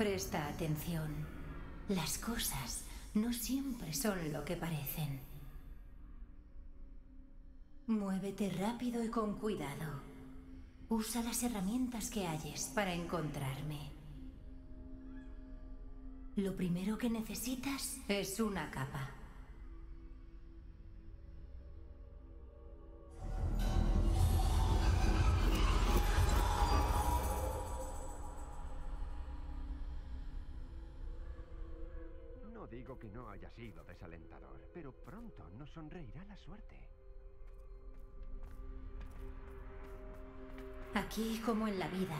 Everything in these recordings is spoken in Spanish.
Presta atención. Las cosas no siempre son lo que parecen. Muévete rápido y con cuidado. Usa las herramientas que halles para encontrarme. Lo primero que necesitas es una capa. Que no haya sido desalentador, pero pronto nos sonreirá la suerte. Aquí como en la vida,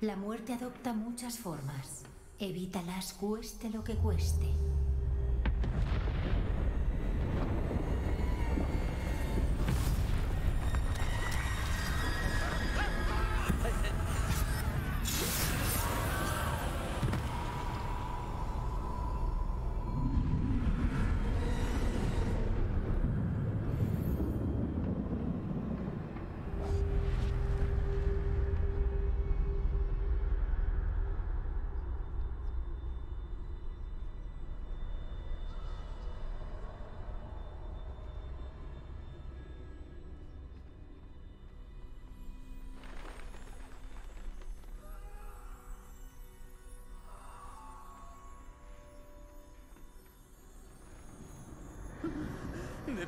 la muerte adopta muchas formas. Evítalas cueste lo que cueste.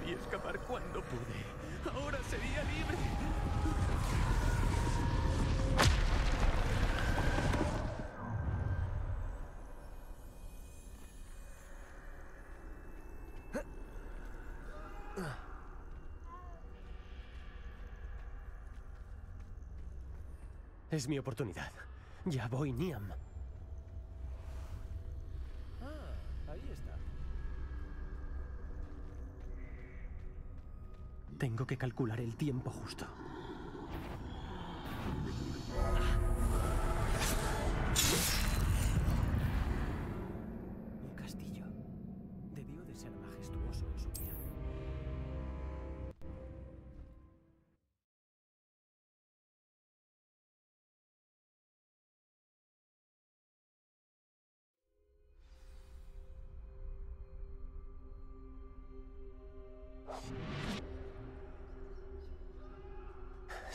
Debí escapar cuando pude. Ahora sería libre. Es mi oportunidad. Ya voy, Niam. Ah, ahí está. Tengo que calcular el tiempo justo.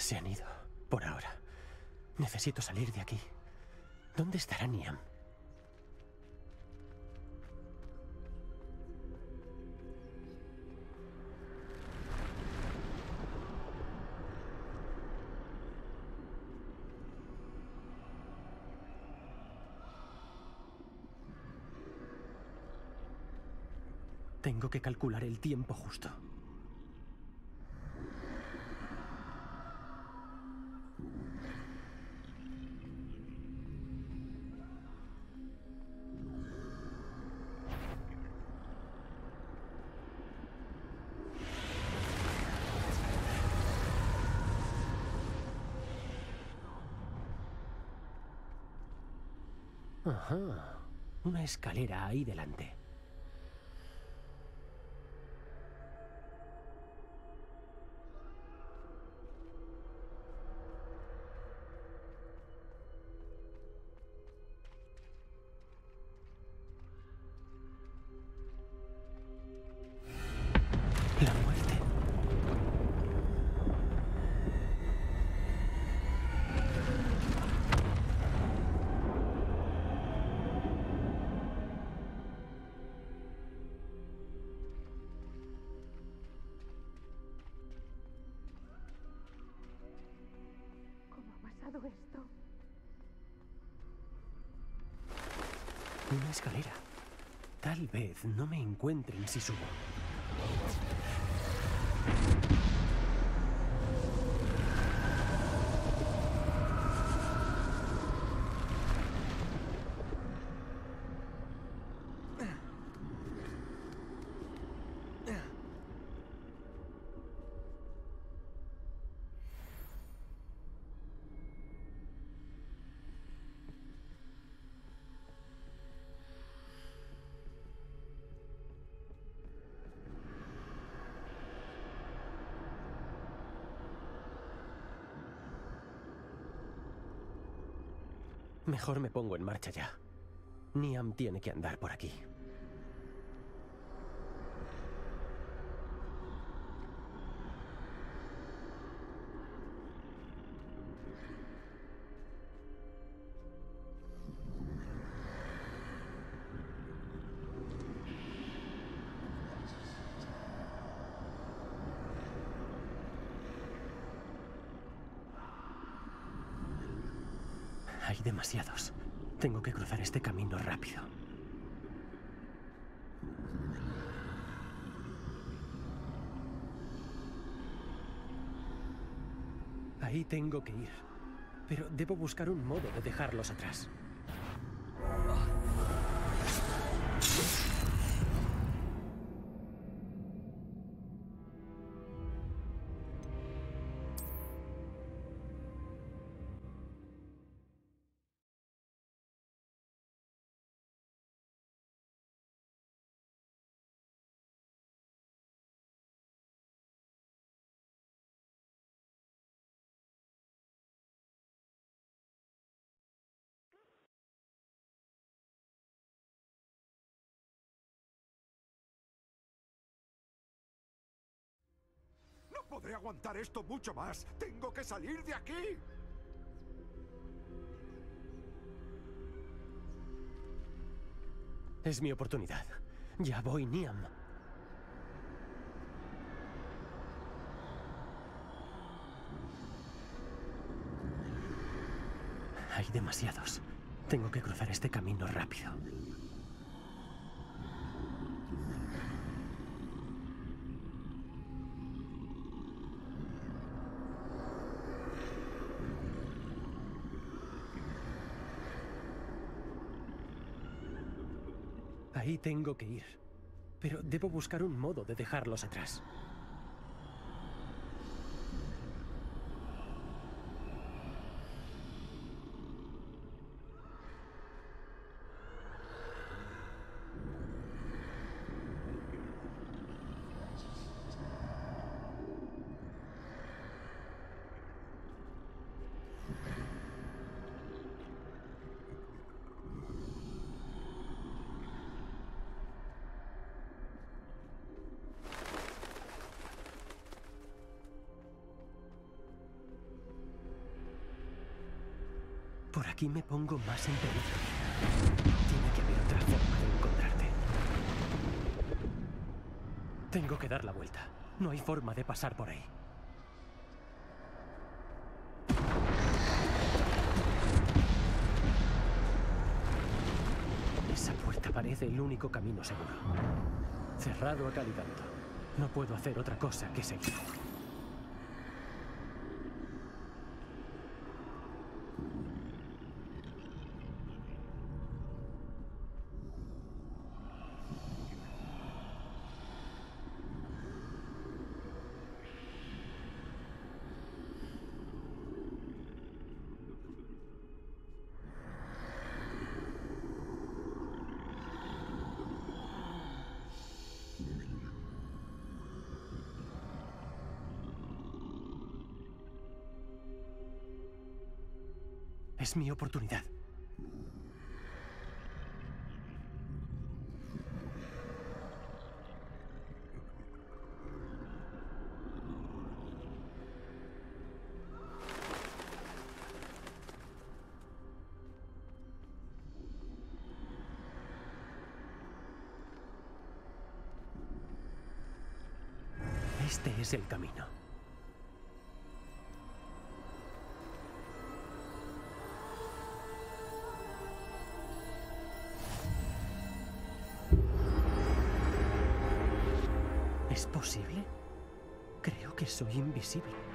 Se han ido, por ahora. Necesito salir de aquí. ¿Dónde estará Niam? Tengo que calcular el tiempo justo. Ajá. Una escalera ahí delante. Escalera. Tal vez no me encuentren si subo. Mejor me pongo en marcha ya. Niam tiene que andar por aquí. Tengo que cruzar este camino rápido. Ahí tengo que ir. Pero debo buscar un modo de dejarlos atrás. Podré aguantar esto mucho más. Tengo que salir de aquí. Es mi oportunidad. Ya voy, Niam. Hay demasiados. Tengo que cruzar este camino rápido. Ahí tengo que ir. Pero debo buscar un modo de dejarlos atrás. Aquí me pongo más en peligro. Tiene que haber otra forma de encontrarte. Tengo que dar la vuelta. No hay forma de pasar por ahí. Esa puerta parece el único camino seguro. Cerrado a cal. No puedo hacer otra cosa que seguir. Mi oportunidad. Este es el camino. Que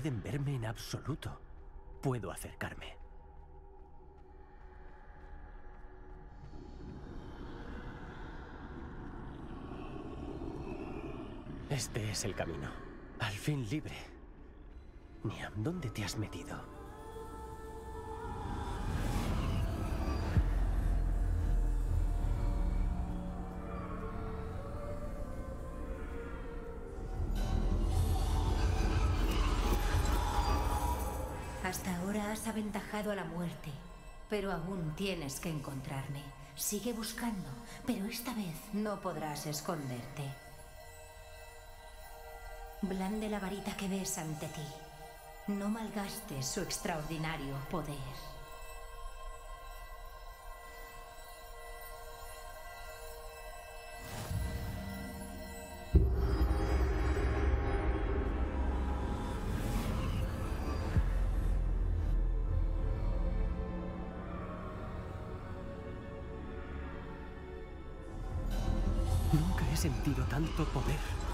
pueden verme en absoluto. Puedo acercarme. Este es el camino. Al fin libre. Niam, ¿dónde te has metido? Aventajado a la muerte, pero aún tienes que encontrarme. Sigue buscando, pero esta vez no podrás esconderte. Blande la varita que ves ante ti. No malgastes su extraordinario poder. Sentido tanto poder.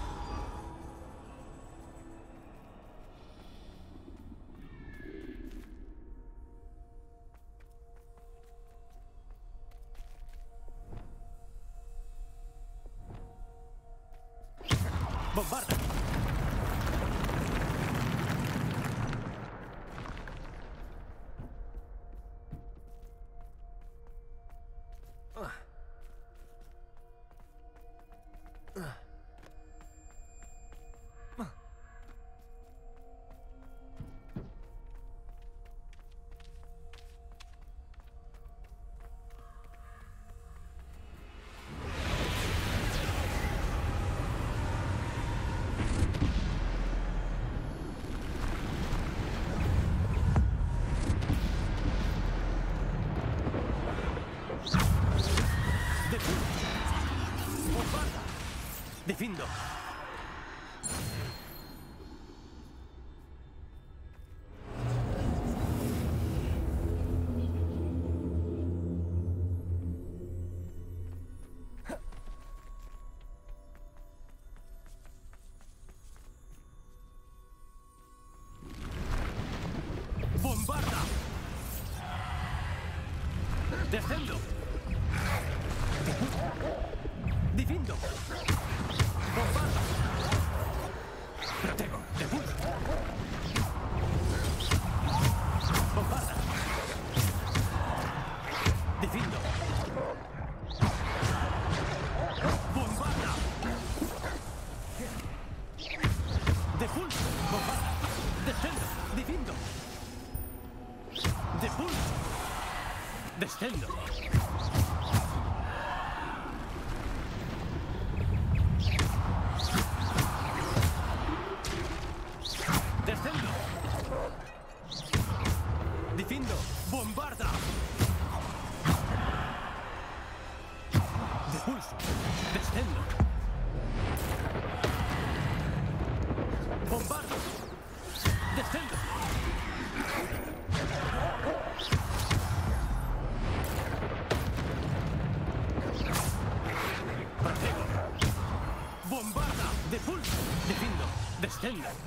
¡Defindo! ¡Bombarda! ¡Descendo! ¡Descendo! ¡Difindo! ¡Bombarda! ¡Depulso! ¡Descendo! ¡Descendo! ¡Rebelio!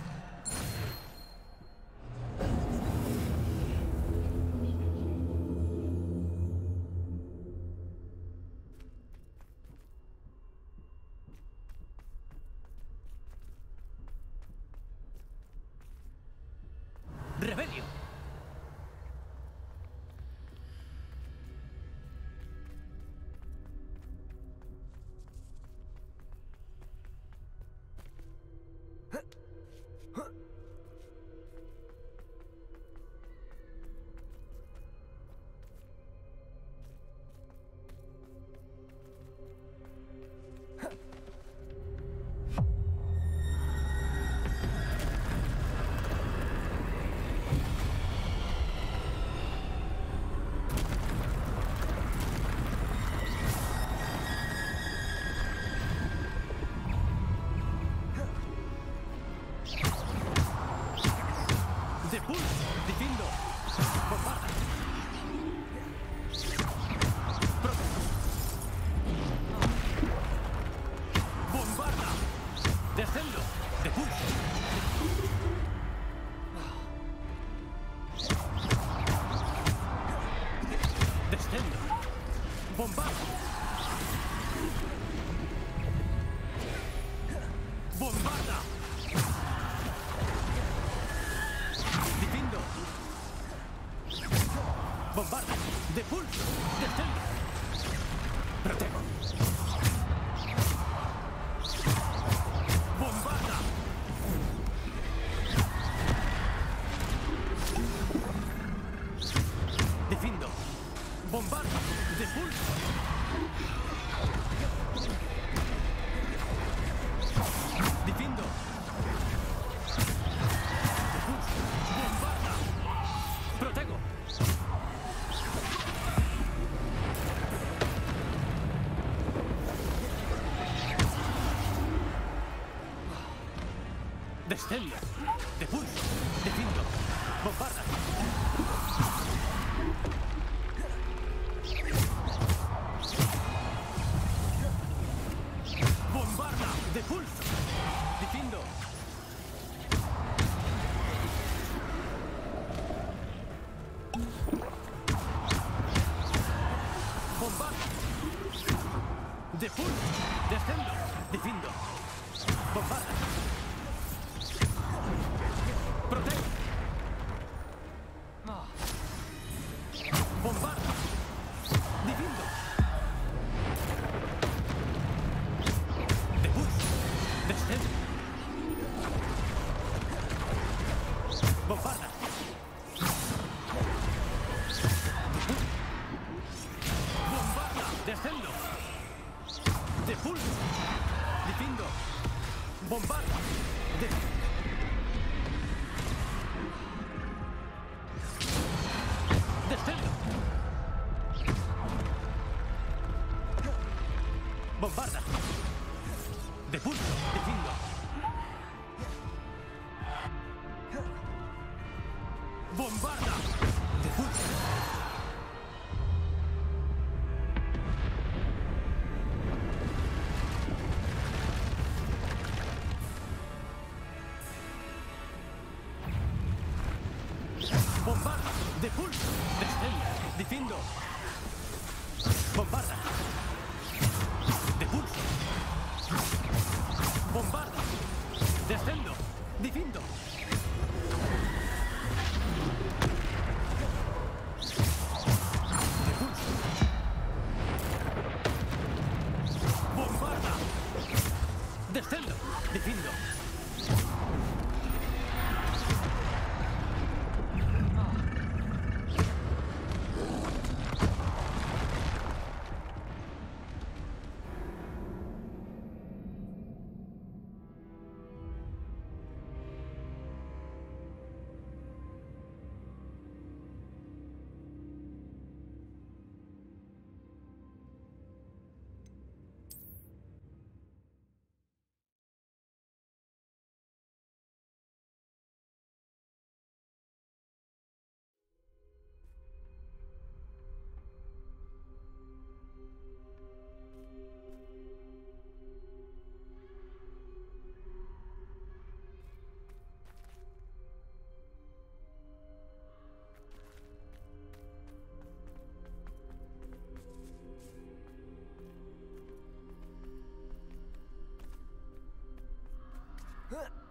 Estelia, de pulso, de Bombarda. Huh?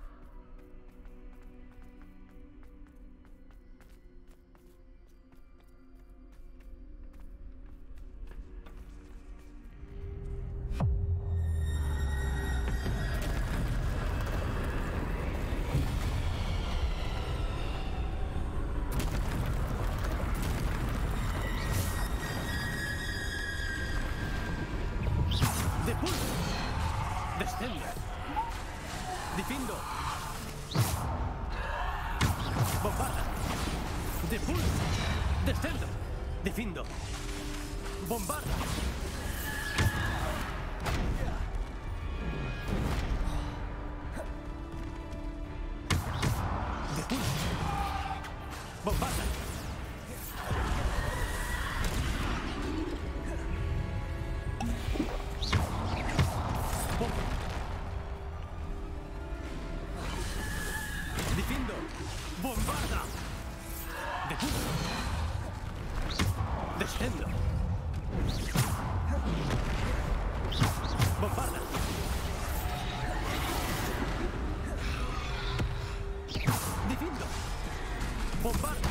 ¡Bombarda! ¡Detúnalo! ¡Bombarda! Diciendo, ¡bombarda! ¡Detúnalo! Descendo. Bombarda! Difendo! Bombarda!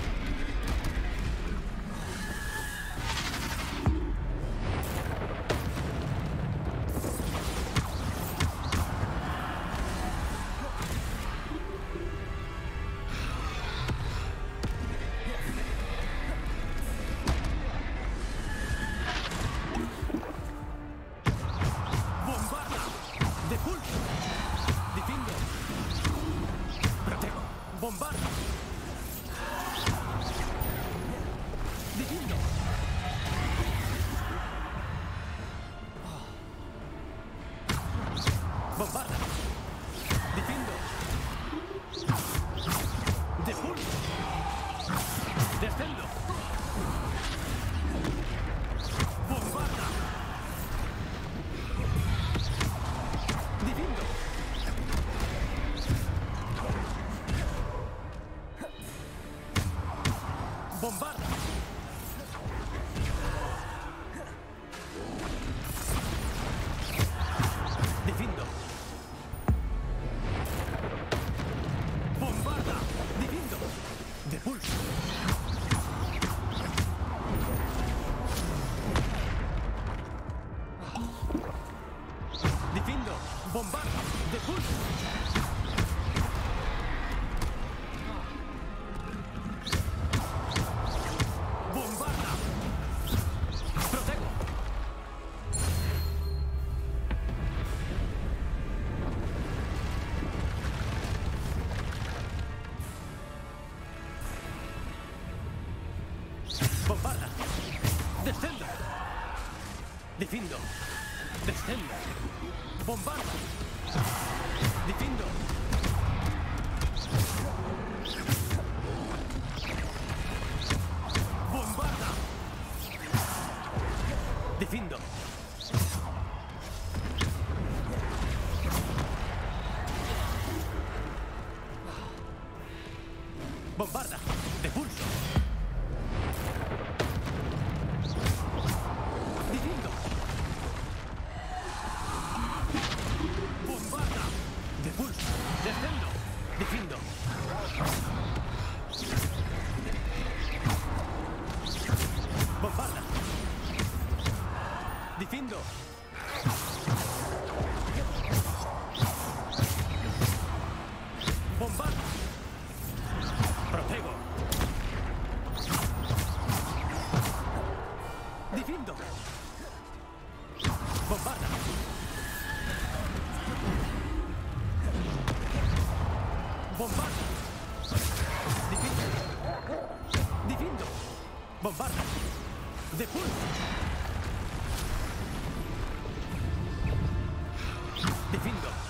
ディフィンド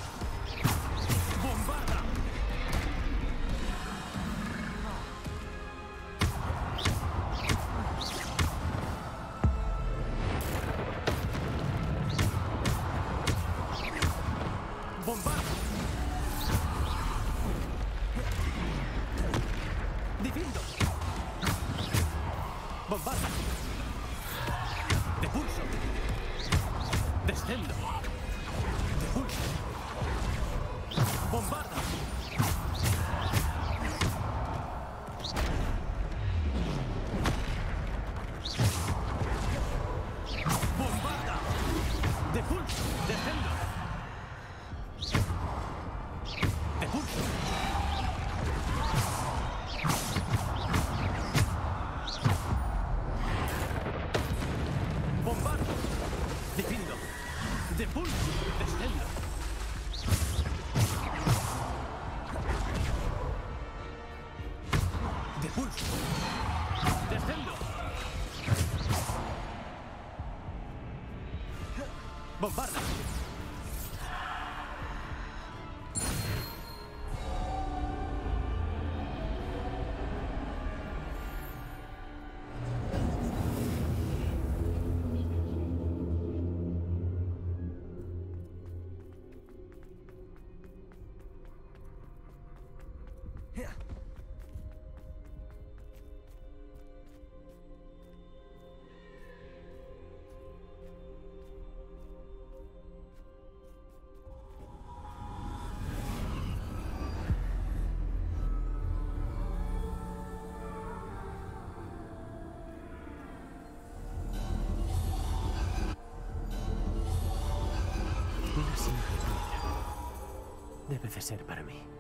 Descendo. Bombarda. parece ser para mí.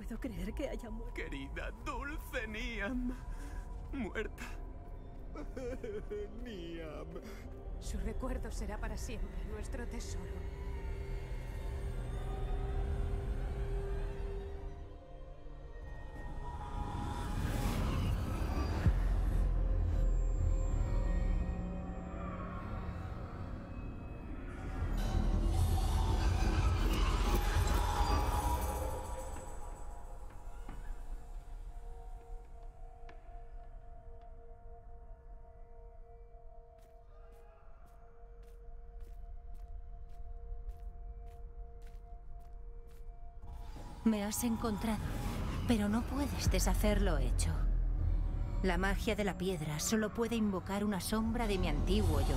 Puedo creer que haya muerto. Querida, dulce Niam. Muerta. Niam. Su recuerdo será para siempre nuestro tesoro. Me has encontrado, pero no puedes deshacer lo hecho. La magia de la piedra solo puede invocar una sombra de mi antiguo yo.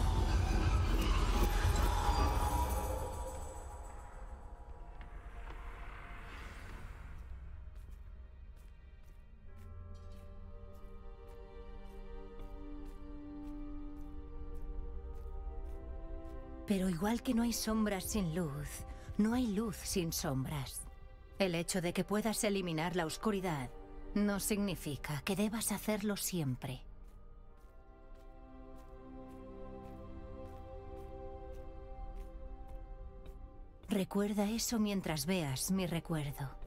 Pero igual que no hay sombras sin luz, no hay luz sin sombras. El hecho de que puedas eliminar la oscuridad no significa que debas hacerlo siempre. Recuerda eso mientras veas mi recuerdo.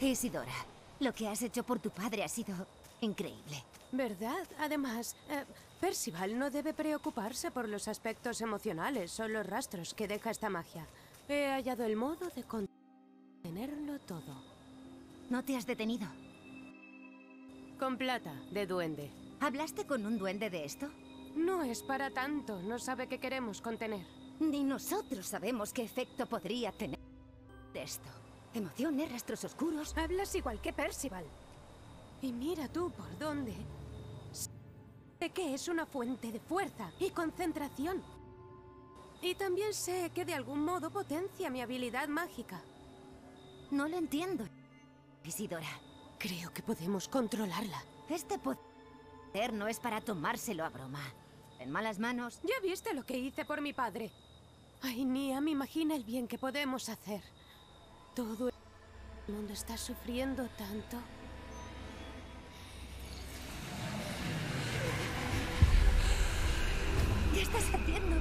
Isidora, lo que has hecho por tu padre ha sido increíble. ¿Verdad? Además, eh, Percival no debe preocuparse por los aspectos emocionales o los rastros que deja esta magia. He hallado el modo de contenerlo todo. ¿No te has detenido? Con plata, de duende. ¿Hablaste con un duende de esto? No es para tanto, no sabe qué queremos contener. Ni nosotros sabemos qué efecto podría tener esto. Emociones, rastros oscuros. Hablas igual que Percival. Y mira tú por dónde. Sé que es una fuente de fuerza y concentración. Y también sé que de algún modo potencia mi habilidad mágica. No lo entiendo, Isidora. Creo que podemos controlarla. Este poder no es para tomárselo a broma. En malas manos... Ya viste lo que hice por mi padre. Ay, Nia, me imagina el bien que podemos hacer. Todo el mundo está sufriendo tanto. ¿Qué estás haciendo?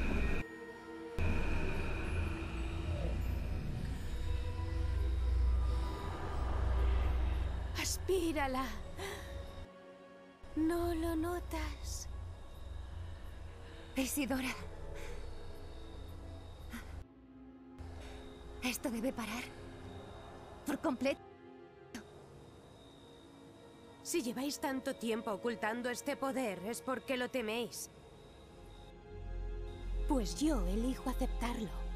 Aspírala. ¿No lo notas? Isidora. Esto debe parar. Por completo. Si lleváis tanto tiempo ocultando este poder es porque lo teméis. Pues yo elijo aceptarlo.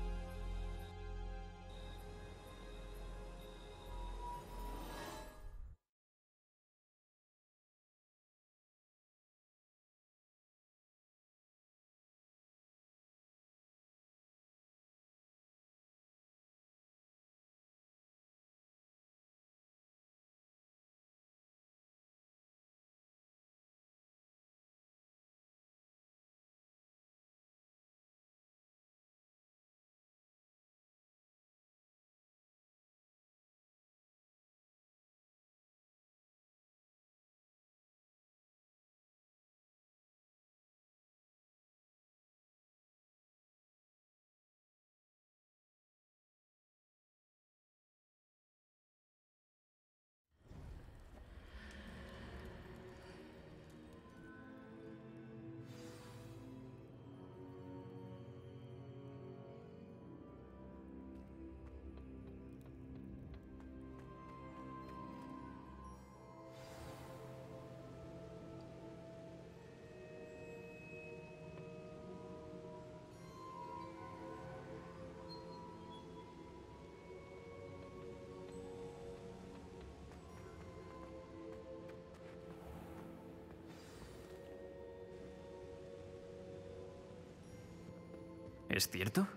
¿Es cierto?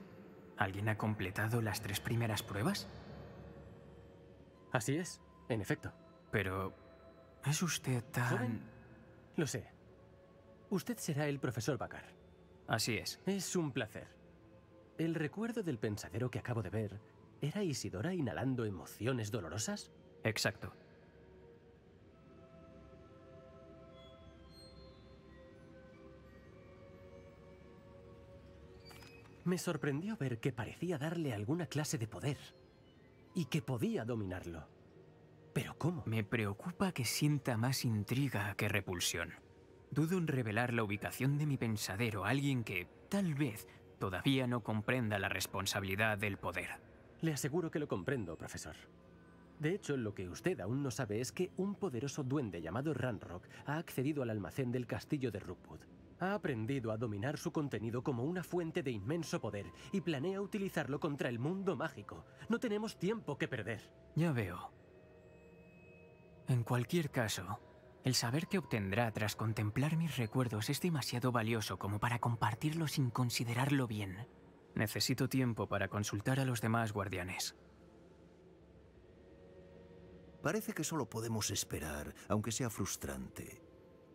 ¿Alguien ha completado las tres primeras pruebas? Así es, en efecto. Pero... ¿Es usted tan... ¿Joven? Lo sé. Usted será el profesor Bakar. Así es. Es un placer. ¿El recuerdo del pensadero que acabo de ver era Isidora inhalando emociones dolorosas? Exacto. Me sorprendió ver que parecía darle alguna clase de poder y que podía dominarlo. ¿Pero cómo? Me preocupa que sienta más intriga que repulsión. Dudo en revelar la ubicación de mi pensadero a alguien que, tal vez, todavía no comprenda la responsabilidad del poder. Le aseguro que lo comprendo, profesor. De hecho, lo que usted aún no sabe es que un poderoso duende llamado Ranrock ha accedido al almacén del castillo de Rookwood. Ha aprendido a dominar su contenido como una fuente de inmenso poder y planea utilizarlo contra el mundo mágico. No tenemos tiempo que perder. Ya veo. En cualquier caso, el saber que obtendrá tras contemplar mis recuerdos es demasiado valioso como para compartirlo sin considerarlo bien. Necesito tiempo para consultar a los demás guardianes. Parece que solo podemos esperar, aunque sea frustrante.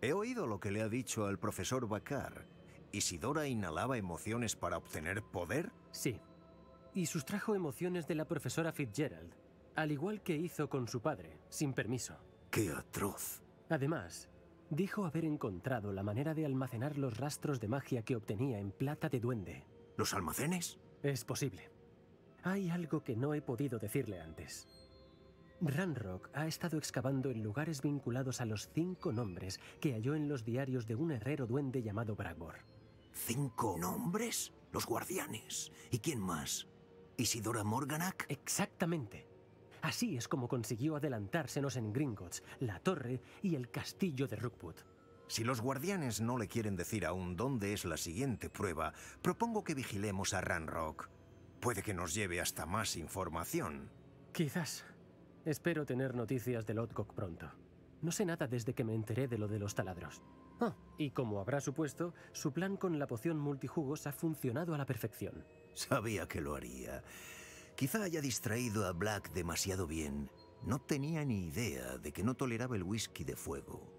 He oído lo que le ha dicho al profesor Bakar. ¿Isidora inhalaba emociones para obtener poder? Sí. Y sustrajo emociones de la profesora Fitzgerald, al igual que hizo con su padre, sin permiso. ¡Qué atroz! Además, dijo haber encontrado la manera de almacenar los rastros de magia que obtenía en plata de duende. ¿Los almacenes? Es posible. Hay algo que no he podido decirle antes. Ranrock ha estado excavando en lugares vinculados a los cinco nombres que halló en los diarios de un herrero duende llamado Bragbor. ¿Cinco nombres? Los guardianes. ¿Y quién más? ¿Isidora Morganac? Exactamente. Así es como consiguió adelantársenos en Gringotts, la torre y el castillo de Rookwood. Si los guardianes no le quieren decir aún dónde es la siguiente prueba, propongo que vigilemos a Ranrock. Puede que nos lleve hasta más información. Quizás. Espero tener noticias de Lodgok pronto. No sé nada desde que me enteré de lo de los taladros. Ah, y como habrá supuesto, su plan con la poción multijugos ha funcionado a la perfección. Sabía que lo haría. Quizá haya distraído a Black demasiado bien. No tenía ni idea de que no toleraba el whisky de fuego.